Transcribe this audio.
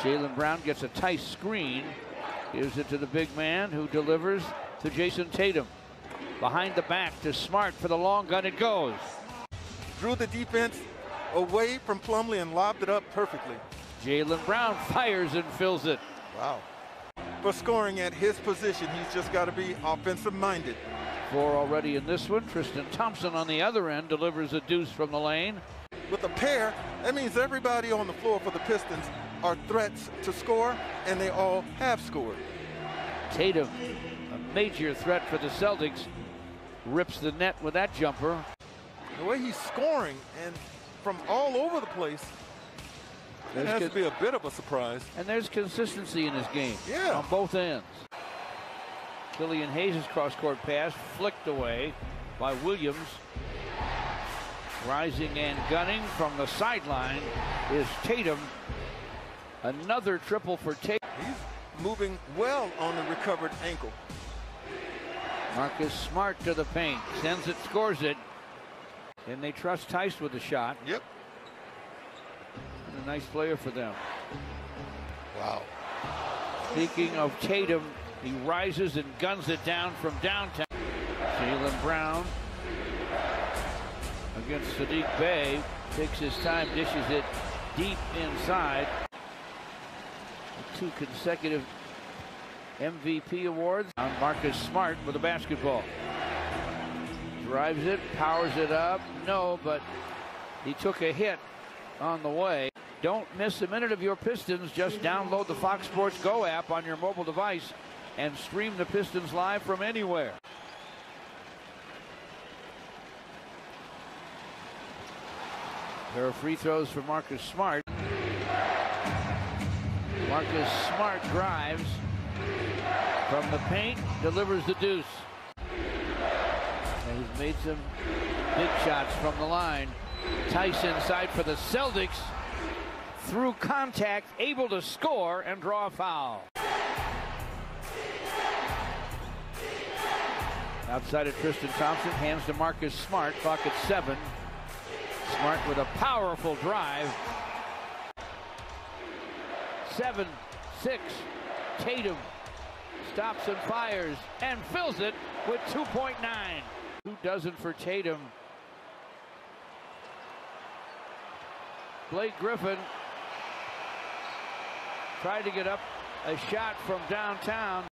Jaylen Brown gets a tight screen. Gives it to the big man who delivers to Jayson Tatum. Behind the back to Smart for the long gun. It goes. Drew the defense away from Plumlee and lobbed it up perfectly. Jaylen Brown fires and fills it. Wow. For scoring at his position, he's just got to be offensive minded. Four already in this one. Tristan Thompson on the other end delivers a deuce from the lane. With a pair, that means everybody on the floor for the Pistons are threats to score, and they all have scored. Tatum, a major threat for the Celtics, rips the net with that jumper. The way he's scoring and from all over the place, it has to be a bit of a surprise. And there's consistency in his game. Yeah. On both ends. Killian Hayes' cross-court pass flicked away by Williams. Rising and gunning from the sideline is Tatum. Another triple for Tatum. He's moving well on the recovered ankle. Marcus Smart to the paint. Sends it, scores it. And they trust Theis with the shot. Yep. And a nice player for them. Wow. Speaking of Tatum, he rises and guns it down from downtown. Jaylen Brown against Saddiq Bey. Takes his time, dishes it deep inside. Two consecutive MVP awards on Marcus Smart with a basketball. Drives it, powers it up. No, but he took a hit on the way. Don't miss a minute of your Pistons. Just download the Fox Sports Go app on your mobile device and stream the Pistons live from anywhere. There are free throws for Marcus Smart. Marcus Smart drives from the paint, delivers the deuce. And he's made some big shots from the line. Tyson inside for the Celtics. Through contact, able to score and draw a foul. Outside of Tristan Thompson, hands to Marcus Smart, at seven. Smart with a powerful drive. Seven, six, Tatum stops and fires and fills it with 2.9. Who doesn't for Tatum? Blake Griffin tried to get up a shot from downtown.